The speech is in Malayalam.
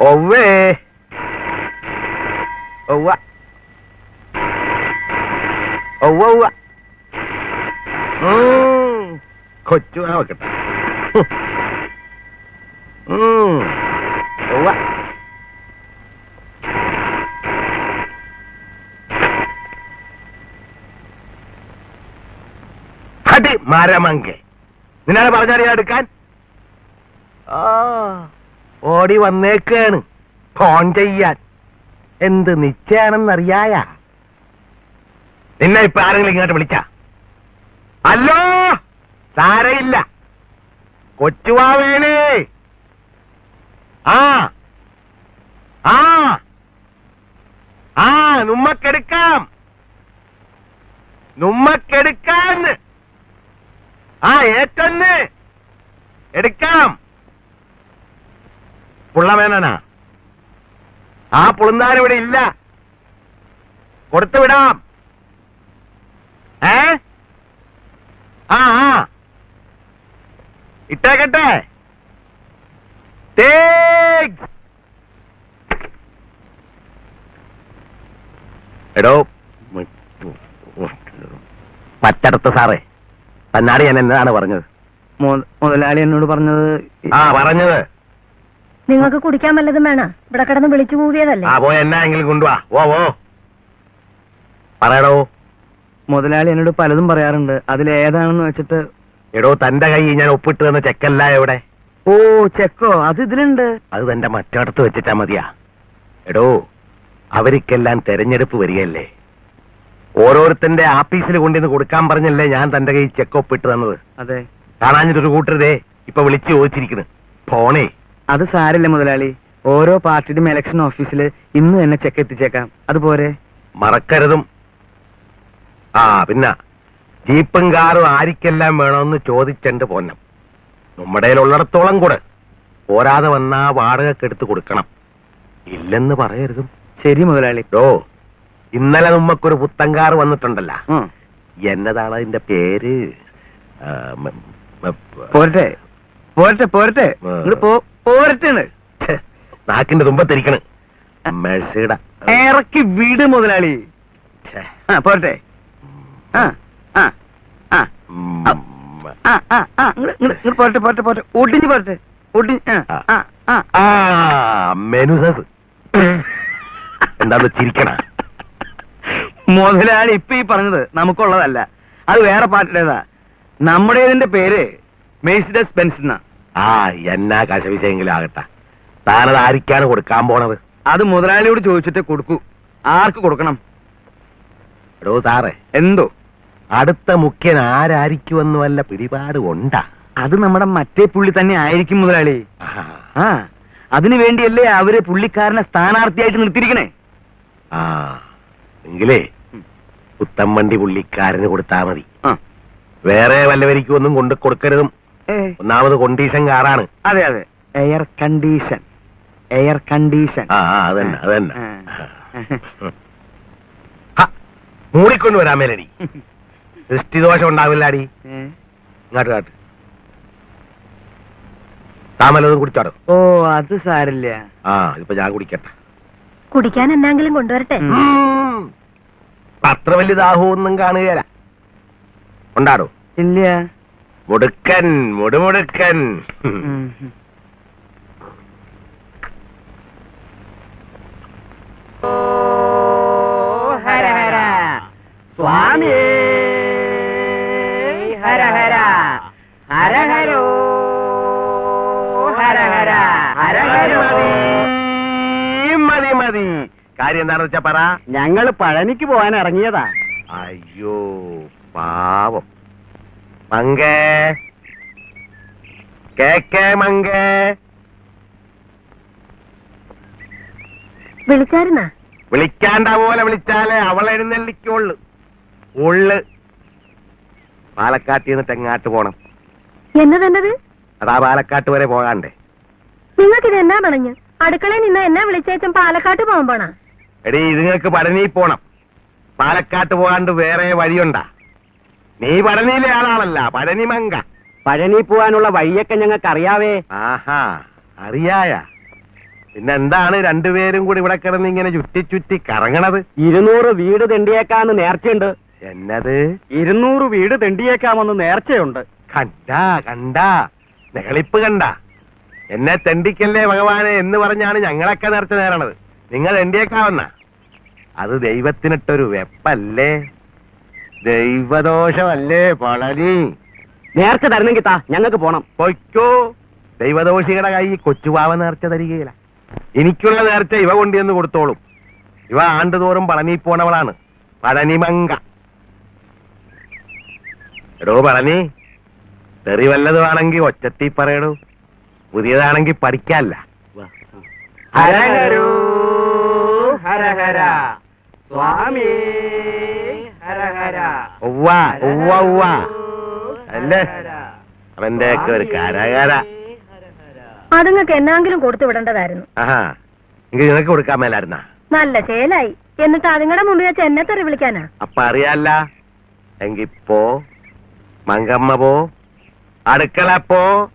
ഒവ്വേ. ഒവ്വ. ഒവ്വ ഒവ്വ കൊച്ചു ആ വെക്കട്ടെ. ഒവ്വ. മരമങ്കെ നിന്നാണ് പറഞ്ഞറിയാ എടുക്കാൻ? ആ. ഓടി വന്നേക്കാണ്. ഫോൺ ചെയ്യാൻ. എന്ത് നിശ്ചയാണെന്നറിയായ? നിന്നെ ഇപ്പൊ ആരെങ്കിലും ഇങ്ങോട്ട് വിളിച്ച? അല്ലോ? സാരയില്ല. കൊച്ചുവാവേണേ ആ. ആ. ആ നുമ്മക്കെടുക്കാം. നുമ്മക്കെടുക്കാന്ന്. ആ ഏറ്റന്ന്. എടുക്കാം. പുള്ളമേനനാ. ആ പുളുന്താൻ ഇവിടെ ഇല്ല. കൊടുത്തു വിടാം ഏ? ആ ആ. ഇട്ടേക്കട്ടെ. എടോ പറ്റടത്ത് സാറേ തന്നാടി ഞാൻ എന്താണ് പറഞ്ഞത്? മുതലാളി എന്നോട് പറഞ്ഞത് ആ പറഞ്ഞത്. നിങ്ങൾക്ക് കുടിക്കാൻ വല്ലതും വേണ? ഇവിടെ കിടന്ന് വിളിച്ചു കൂവിയതല്ലേ? ആ കൊണ്ടുവാ. ഓ ഓ പറയടോ. മുതലാളി എന്നോട് പലതും പറയാറുണ്ട്. അതിലേതാണെന്ന് വെച്ചിട്ട് എടോ തന്റെ കൈ ഞാൻ ഒപ്പിട്ട് തന്ന ചെക്കല്ല എവിടെ? ഓ ചെക്കോ അത് ഇതിലുണ്ട്. അത് തന്റെ മറ്റടത്ത് വെച്ചിട്ടാ മതിയാ. എടോ അവർക്കെല്ലാം തെരഞ്ഞെടുപ്പ് വരികയല്ലേ? ഓരോരുത്തന്റെ ആഫീസിൽ കൊണ്ടിന്ന് കൊടുക്കാൻ പറഞ്ഞല്ലേ ഞാൻ തന്റെ കൈ ചെക്ക് ഒപ്പിട്ട് തന്നത്? അതെ. കാണാഞ്ഞിട്ടൊരു കൂട്ടരുതേ ഇപ്പൊ വിളിച്ചു ചോദിച്ചിരിക്കുന്നു. ഫോണേ അത് സാരില്ല മുതലാളി. ഓരോ പാർട്ടിയുടെയും ഇലക്ഷൻ ഓഫീസിൽ ഇന്ന് തന്നെ ചെക്ക് എത്തിച്ചേക്കാം. അതുപോലെ മറക്കരുതും. ആ പിന്നെ ജീപ്പും കാറും ആരിക്കെല്ലാം വേണമെന്ന് ചോദിച്ചെണ്ട് പോന്നം. നമ്മുടെ ഉള്ളിടത്തോളം കൂടെ. പോരാതെ വന്നാ വാടകക്കെടുത്ത് കൊടുക്കണം. ഇല്ലെന്ന് പറയരുതും. ശരി മുതലാളി. ഓ ഇന്നലെ നമ്മക്കൊരു പുത്തൻ കാർ വന്നിട്ടുണ്ടല്ല എന്നതാണ് അതിന്റെ പേര്? പോരട്ടെ. പോരട്ടെ പോരട്ടെ. പോ. പോരട്ടെ ഛെ, നാക്കിന്റെ തുമ്പത്തിരിക്കണ്. ഇറക്കി വീട് മുതലാളി. പോരട്ടെ. പോരട്ടെ പോരട്ടെ പോരട്ടെ. ഒടിഞ്ഞ് പോരട്ടെ. ഒടിഞ്ഞ് മെനുസസ് എന്താന്ന് ചിരിക്കണ? മുതലാളി ഇപ്പൊ ഈ പറഞ്ഞത് നമുക്കുള്ളതല്ല. അത് വേറെ പാർട്ടിയുടേതാ. നമ്മുടേതിന്റെ പേര് മേഴ്സിഡസ് ബെൻസ് എന്നാ. ആ എന്നാ കശവിശയെങ്കിലും ആകട്ടെ. താനത് ആരിക്കാണ് കൊടുക്കാൻ പോണത്? അത് മുതലാളിയോട് ചോദിച്ചിട്ട് കൊടുക്കൂ. ആർക്ക് കൊടുക്കണം? എടോ സാറേ. എന്തോ? അടുത്ത മുഖ്യൻ ആരായിരിക്കുമെന്ന് വല്ല പിടിപാട് ഉണ്ടാ. അത് നമ്മുടെ മറ്റേ പുള്ളി തന്നെ ആയിരിക്കും മുതലാളി. ആ, അതിനു വേണ്ടിയല്ലേ അവർ പുള്ളിക്കാരനെ സ്ഥാനാർത്ഥിയായിട്ട് നിർത്തിയിരിക്കണേ? ആ എങ്കിലേ പുത്തമ്പണ്ടി പുള്ളിക്കാരന് കൊടുത്താ മതി. വേറെ വല്ലവരിക്കും ഒന്നും കൊണ്ട് കൊടുക്കരുതും. ഒന്നാമത് കൊണ്ടീഷൻ കാറാണ് അതെ അതെ. എയർ കണ്ടീഷൻ എയർ കണ്ടീഷൻ അതന്നെ അതന്നെ. മൂടിക്കൊണ്ട് വരാൻ മേലടി. ദൃഷ്ടിദോഷം ഉണ്ടാവില്ലാടി. അടി ഇങ്ങോട്ട് കാട്ട്. താമലതും കുടിച്ചാടോ? ഓ അത് സാരില്ല. ആ ഇതിപ്പോ ഞാൻ കുടിക്കട്ടെ. കുടിക്കാൻ എന്നാങ്കിലും കൊണ്ടുവരട്ടെ. അത്ര വലിയ ദാഹമൊന്നും കാണുകയല്ല. ഉണ്ടാടോ? ഇല്ല. മുടുക്കൻ മുടുമുടുക്കൻ. ഉം. ഹര ഹര. സ്വാമി ഹര ഹര. ഹര ഹരോ ഹര ഹര. ഹര ഹരോ മതി മതി കാര്യം എന്താണെന്ന് വെച്ചാ പറ. ഞങ്ങൾ പഴനിക്ക് പോകാൻ ഇറങ്ങിയതാ. അയ്യോ പാവം. മങ്കേ കേക്കേ മങ്കേ വിളിച്ചായിരുന്നാ? വിളിക്കാണ്ട പോലെ വിളിച്ചാലേ അവൾ എഴുന്നള്ളിക്കുള്ളു. ഉള്ളു. പാലക്കാട്ടിൽ നിന്ന് തെങ്ങാട്ട് പോണം. എന്നതെന്നത്? അതാ പാലക്കാട്ട് വരെ പോകാണ്ടേ. നിങ്ങൾക്ക് ഇത് എന്നാ പറഞ്ഞു അടുക്കളയിൽ നിന്ന് എന്നാ വിളിച്ചേച്ചും പാലക്കാട്ട് പോകാൻ പോണാ? എടീ ഇതുങ്ങൾക്ക് പടനീ പോണം. പാലക്കാട്ട് പോകാണ്ട് വേറെ വഴിയുണ്ടാ. നീ പഴനിയിലെ ആളാണല്ല പഴനി മങ്ക പഴനി പോവാനുള്ള വഴിയൊക്കെ ഞങ്ങൾക്ക് അറിയാവേ ആഹാ അറിയായ. പിന്നെ എന്താണ് രണ്ടുപേരും കൂടി ഇവിടെ കിടന്ന് ഇങ്ങനെ ചുറ്റി ചുറ്റി കറങ്ങണത്? ഇരുന്നൂറ് വീട് തെണ്ടിയേക്കാന്ന് നേർച്ചയുണ്ട്. എന്നത്? ഇരുന്നൂറ് വീട് തെണ്ടിയേക്കാമെന്ന് നേർച്ചയുണ്ട്. കണ്ടാ കണ്ടാ. നെളിപ്പ് കണ്ട. എന്നെ തെണ്ടിക്കല്ലേ ഭഗവാനെ എന്ന് പറഞ്ഞാണ് ഞങ്ങളൊക്കെ നേർച്ച നേരണത്. നിങ്ങൾ എന്റെയൊക്കാവുന്ന അത് ദൈവത്തിനിട്ടൊരു വെപ്പല്ലേ? ദൈവദോഷമല്ലേ പളനി നേർച്ച തരുന്നെങ്കിൽ താ ഞങ്ങൾക്ക് പോണം. പൊയ്ക്കോ. ദൈവദോഷികളുടെ കൈ കൊച്ചുവാവ നേർച്ച തരികയില്ല. എനിക്കുള്ള നേർച്ച ഇവ കൊണ്ടുവന്ന് കൊടുത്തോളും. ഇവ ആണ്ടുതോറും പളനി പോണവളാണ്. പളനിമങ്ക എടോ പളനി തെറി വല്ലതുമാണെങ്കിൽ ഒച്ചത്തി പറയടോ. പുതിയതാണെങ്കിൽ പഠിക്കാല്ല. ഹരഹരോ. ഹരഹര. സ്വാമി. അല്ലേ? അവന്റെ ഒക്കെ ഒരു കരകര അതുങ്ങൾക്ക് എന്നാങ്കിലും കൊടുത്തു വിടേണ്ടതായിരുന്നു. നിനക്ക് കൊടുക്കാൻ മേലായിരുന്ന? നല്ല ശേലായി. എന്നിട്ട് അതുങ്ങളുടെ മുമ്പിൽ വെച്ച് എന്നെ തെറി വിളിക്കാനാ? അപ്പൊ അറിയാല്ല. എങ്കിപ്പോ മങ്കമ്മ പോ. അടുക്കള പോ.